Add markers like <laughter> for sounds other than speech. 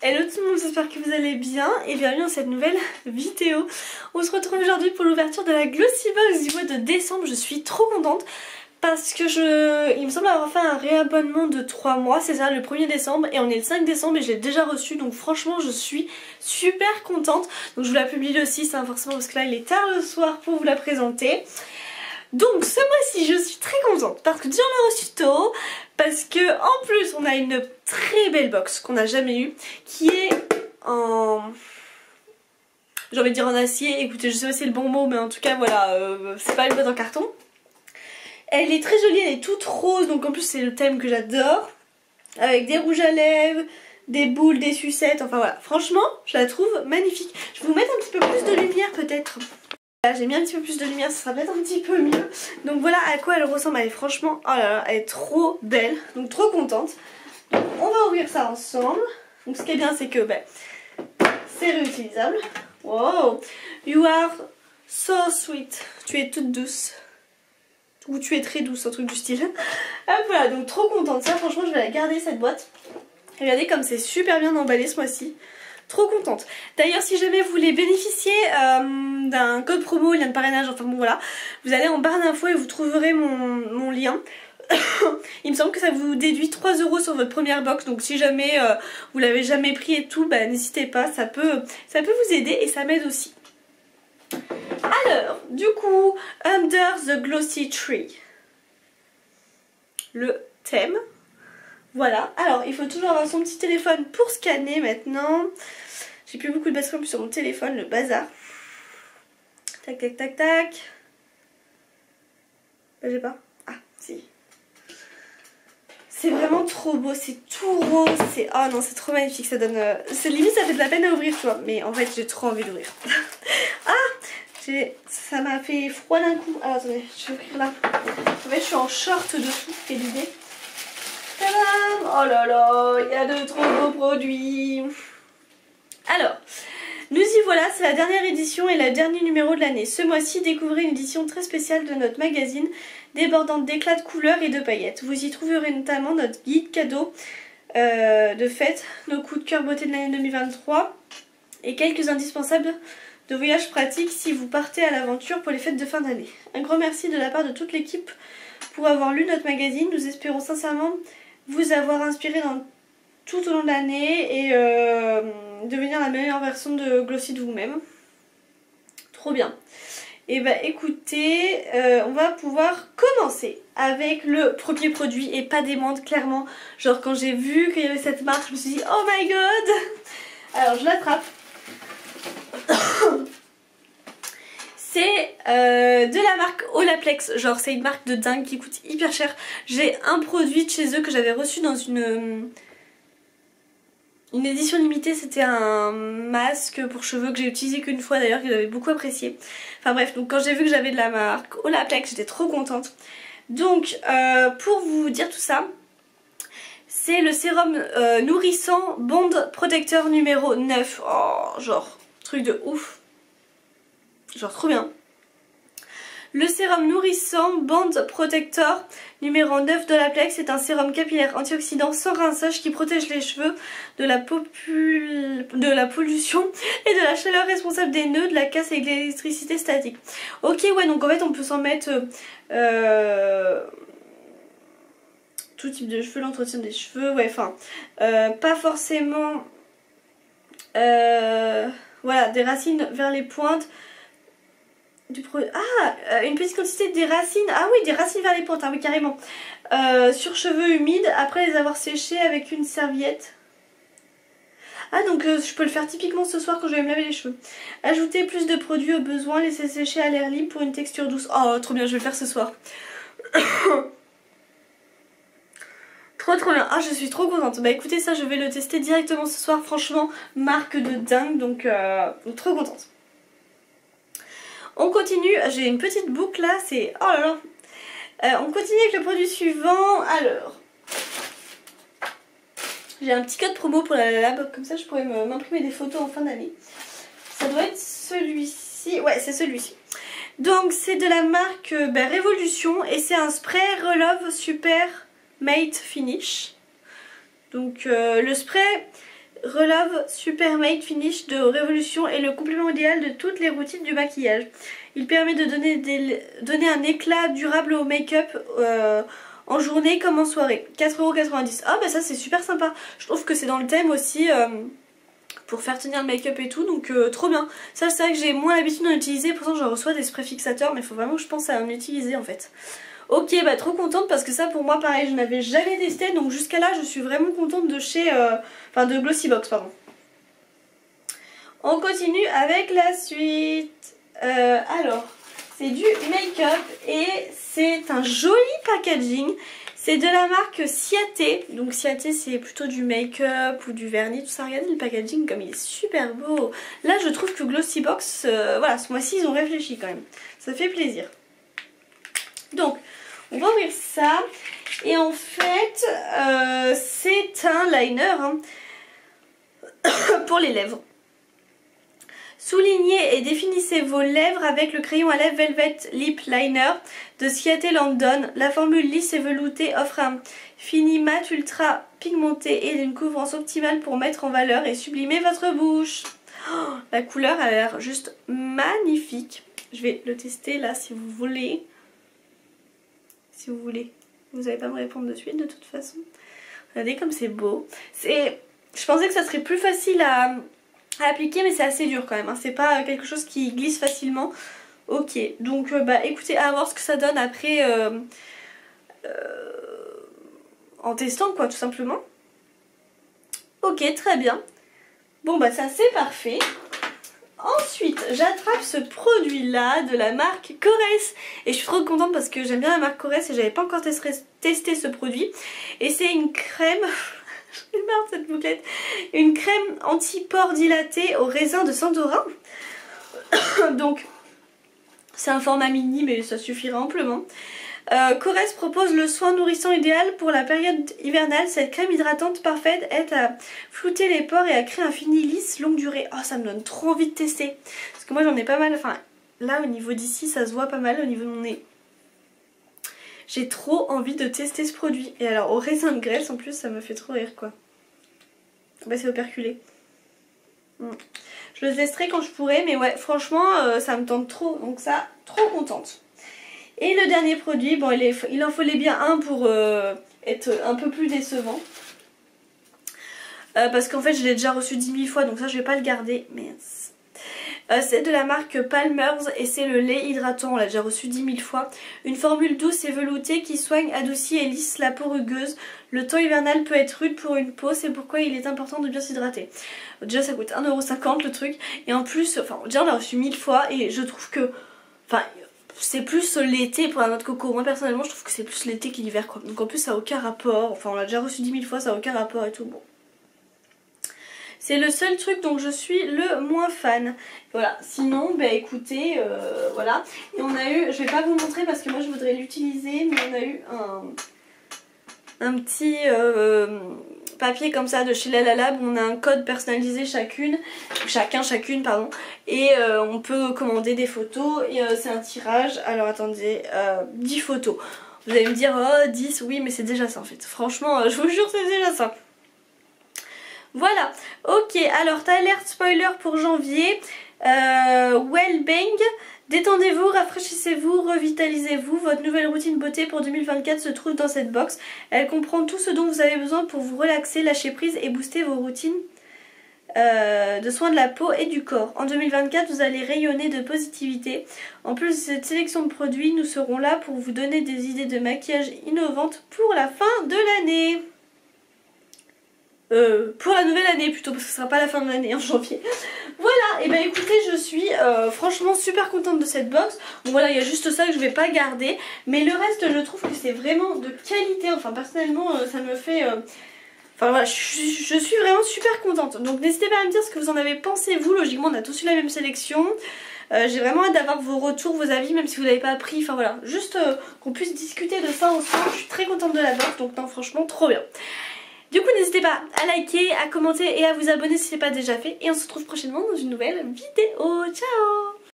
Hello tout le monde, j'espère que vous allez bien et bienvenue dans cette nouvelle <laughs> vidéo. On se retrouve aujourd'hui pour l'ouverture de la Glossy Box du mois de décembre. Je suis trop contente parce que je, il me semble avoir fait un réabonnement de 3 mois, c'est ça, le 1er décembre et on est le 5 décembre et je l'ai déjà reçu donc franchement je suis super contente. Donc je vous la publie le 6 hein, forcément parce que là il est tard le soir pour vous la présenter. Donc ce mois-ci je suis très contente parce que on l'a reçu tôt, parce que en plus on a une très belle box qu'on n'a jamais eue qui est en... J'ai envie de dire en acier, écoutez je sais pas si c'est le bon mot mais en tout cas voilà, euh, c'est pas une boîte en carton. Elle est très jolie, elle est toute rose donc en plus c'est le thème que j'adore. Avec des rouges à lèvres, des boules, des sucettes, enfin voilà. Franchement je la trouve magnifique. Je vais vous mettre un petit peu plus de lumière peut-être. J'ai mis un petit peu plus de lumière, ça sera peut-être un petit peu mieux. Donc voilà à quoi elle ressemble. Elle est franchement, oh là là, elle est trop belle. Donc trop contente. on va ouvrir ça ensemble. Donc ce qui est bien, c'est que ben, c'est réutilisable. Wow, you are so sweet. Tu es toute douce. Ou tu es très douce, un truc du style. <laughs> Hop, voilà, donc trop contente. Ça, franchement, je vais la garder cette boîte. Regardez comme c'est super bien emballé ce mois-ci. Trop contente. D'ailleurs, si jamais vous voulez bénéficier euh, d'un code promo, lien de parrainage, enfin bon voilà, vous allez en barre d'infos et vous trouverez mon, lien. <coughs> Il me semble que ça vous déduit 3 euros sur votre première box, donc si jamais euh, vous l'avez jamais pris et tout, bah n'hésitez pas, ça peut, ça peut vous aider et ça m'aide aussi. Alors, du coup, Under the Glossy Tree. Le thème. Voilà, alors il faut toujours avoir son petit téléphone pour scanner maintenant. J'ai plus beaucoup de batterie sur mon téléphone, le bazar. Tac, tac, tac, tac. Bah, j'ai pas. Ah, si. C'est vraiment trop beau, c'est tout rose, c'est... Oh non, c'est trop magnifique, ça donne... Euh, c'est limite, ça fait de la peine à ouvrir, tu vois. Mais en fait, j'ai trop envie d'ouvrir. <laughs> ah Ça m'a fait froid d'un coup. Alors, attendez, je vais ouvrir là. En fait, je suis en short dessous, quelle idée. Oh là là, il y a de trop beaux produits. Alors, nous y voilà, c'est la dernière édition et le dernier numéro de l'année. Ce mois-ci, découvrez une édition très spéciale de notre magazine, débordante d'éclats de couleurs et de paillettes. Vous y trouverez notamment notre guide cadeau euh, de fête, nos coups de cœur beauté de l'année 2023 et quelques indispensables de voyage pratique si vous partez à l'aventure pour les fêtes de fin d'année. Un grand merci de la part de toute l'équipe pour avoir lu notre magazine. Nous espérons sincèrement vous avoir inspiré tout au long de l'année et euh, devenir la meilleure version de Glossy de vous-même. Trop bien. Et bah écoutez, euh, on va pouvoir commencer avec le premier produit et pas des clairement. Genre quand j'ai vu qu'il y avait cette marque, je me suis dit oh my god Alors je l'attrape. C'est euh, de la marque Olaplex, genre c'est une marque de dingue qui coûte hyper cher. J'ai un produit de chez eux que j'avais reçu dans une, une édition limitée, c'était un masque pour cheveux que j'ai utilisé qu'une fois d'ailleurs, que j'avais beaucoup apprécié. Enfin bref, donc quand j'ai vu que j'avais de la marque Olaplex, j'étais trop contente. Donc euh, pour vous dire tout ça, c'est le sérum euh, nourrissant Bond Protecteur numéro 9. Oh, genre, truc de ouf. Genre trop bien. Le sérum nourrissant Band Protector numéro 9 de la Plex est un sérum capillaire antioxydant sans rinçage qui protège les cheveux de la, pollution et de la chaleur responsable des nœuds, de la casse et de l'électricité statique. Ok ouais donc en fait on peut s'en mettre euh, tout type de cheveux, l'entretien des cheveux, ouais enfin euh, pas forcément euh, voilà des racines vers les pointes du Ah, euh, une petite quantité des racines. Ah oui, des racines vers les pointes, ah oui, carrément. Euh, sur cheveux humides, après les avoir séchés avec une serviette. Ah, donc euh, je peux le faire typiquement ce soir quand je vais me laver les cheveux. Ajouter plus de produits au besoin, laisser sécher à l'air libre pour une texture douce. Oh, trop bien, je vais le faire ce soir. <coughs> trop trop bien. Ah, je suis trop contente. Bah écoutez, ça, je vais le tester directement ce soir. Franchement, marque de dingue, donc trop contente. On continue, j'ai une petite boucle là, c'est... Oh là là euh, On continue avec le produit suivant, alors... J'ai un petit code promo pour la lab, comme ça je pourrais m'imprimer des photos en fin d'année. Ça doit être celui-ci, ouais c'est celui-ci. Donc c'est de la marque euh, ben, Révolution et c'est un spray Relove Super Mate Finish. Donc euh, le spray Relove Super Mate Finish de Révolution est le complément idéal de toutes les routines du maquillage. Il permet de donner un éclat durable au make-up euh, en journée comme en soirée. 4,90€. Ah bah ça c'est super sympa. Je trouve que c'est dans le thème aussi euh, pour faire tenir le make-up et tout. Donc euh, trop bien. Ça c'est vrai que j'ai moins l'habitude d'en utiliser. Pourtant je reçois des sprays fixateurs mais il faut vraiment que je pense à en utiliser en fait. Ok, bah trop contente parce que ça pour moi pareil, je n'avais jamais testé donc jusqu'à là je suis vraiment contente de chez, euh, enfin de Glossybox pardon. On continue avec la suite. Euh, alors, c'est du make-up et c'est un joli packaging. C'est de la marque Ciaté. Donc Ciaté c'est plutôt du make-up ou du vernis, tout ça. Regardez le packaging comme il est super beau. Là je trouve que Glossybox, euh, voilà, ce mois-ci ils ont réfléchi quand même. Ça fait plaisir. Donc, on va ouvrir ça. Et en fait, euh, c'est un liner hein, <coughs> pour les lèvres. Soulignez et définissez vos lèvres avec le crayon à lèvres Velvet Lip Liner de Ciaté London. La formule lisse et veloutée offre un fini mat ultra pigmenté et une couvrance optimale pour mettre en valeur et sublimer votre bouche. Oh, la couleur a l'air juste magnifique. Je vais le tester là si vous voulez si vous voulez. Vous n'allez pas me répondre de suite de toute façon. Regardez comme c'est beau. Je pensais que ça serait plus facile à, appliquer mais c'est assez dur quand même. Hein. C'est pas quelque chose qui glisse facilement. Ok, donc euh, bah écoutez, à voir ce que ça donne après euh, euh, en testant quoi tout simplement. Ok, très bien. Bon bah ça c'est parfait. Ensuite, j'attrape ce produit-là de la marque Corès. Et je suis trop contente parce que j'aime bien la marque Corès et j'avais pas encore testé ce produit. Et c'est une crème... <laughs> J'ai marre de cette bouclette. Une crème anti-pores dilatée au raisin de Santorin. <coughs> Donc, c'est un format mini mais ça suffira amplement. Euh, propose le soin nourrissant idéal pour la période hivernale. Cette crème hydratante parfaite aide à flouter les pores et à créer un fini lisse longue durée. Oh, ça me donne trop envie de tester. Parce que moi j'en ai pas mal. Enfin, là au niveau d'ici, ça se voit pas mal au niveau de mon nez. J'ai trop envie de tester ce produit. Et alors, au raisin de graisse en plus, ça me fait trop rire quoi. Bah, c'est operculé. Hmm. Je le testerai quand je pourrai, mais ouais, franchement, euh, ça me tente trop. Donc, ça, trop contente. Et le dernier produit, bon il, il en fallait bien un pour euh, être un peu plus décevant. Euh, parce qu'en fait je l'ai déjà reçu 10 000 fois donc ça je vais pas le garder. Mince. Euh, c'est de la marque Palmer's et c'est le lait hydratant, on l'a déjà reçu 10 000 fois. Une formule douce et veloutée qui soigne, adoucit et lisse la peau rugueuse. Le temps hivernal peut être rude pour une peau, c'est pourquoi il est important de bien s'hydrater. Déjà ça coûte 1,50€ le truc et en plus, enfin déjà on l'a reçu 1000 fois et je trouve que... Enfin, c'est plus l'été pour noix de coco. Moi personnellement je trouve que c'est plus l'été que l'hiver quoi. Donc en plus ça n'a aucun rapport. Enfin on l'a déjà reçu 10 000 fois, ça n'a aucun rapport et tout. Bon. C'est le seul truc dont je suis le moins fan. Voilà, sinon, bah écoutez, euh, voilà. Et on a eu, je vais pas vous montrer parce que moi je voudrais l'utiliser, mais on a eu un, un petit... Euh, papier comme ça de chez où on a un code personnalisé chacune, chacun, chacune pardon, et euh, on peut commander des photos et euh, c'est un tirage, alors attendez, 10 euh, photos. Vous allez me dire, oh 10, oui mais c'est déjà ça en fait, franchement je vous jure c'est déjà ça. Voilà, ok, alors alerte spoiler pour janvier, Wellbang, Détendez-vous, rafraîchissez-vous, revitalisez-vous. Votre nouvelle routine beauté pour 2024 se trouve dans cette box. Elle comprend tout ce dont vous avez besoin pour vous relaxer, lâcher prise et booster vos routines euh, de soins de la peau et du corps. En 2024, vous allez rayonner de positivité. En plus de cette sélection de produits, nous serons là pour vous donner des idées de maquillage innovantes pour la fin de l'année. Euh, pour la nouvelle année plutôt parce que ce sera pas la fin de l'année en janvier. Voilà et ben écoutez je suis euh, franchement super contente de cette box. Bon voilà il y a juste ça que je vais pas garder. Mais le reste je trouve que c'est vraiment de qualité. Enfin personnellement euh, ça me fait enfin voilà je, suis vraiment super contente. Donc n'hésitez pas à me dire ce que vous en avez pensé. Vous logiquement on a tous eu la même sélection. J'ai vraiment hâte d'avoir vos retours, vos avis, même si vous n'avez pas appris. Enfin voilà, juste qu'on puisse discuter de ça ensemble. Je suis très contente de la box, donc non, franchement, trop bien. Du coup n'hésitez pas à liker, à commenter et à vous abonner si ce n'est pas déjà fait. Et on se retrouve prochainement dans une nouvelle vidéo. Ciao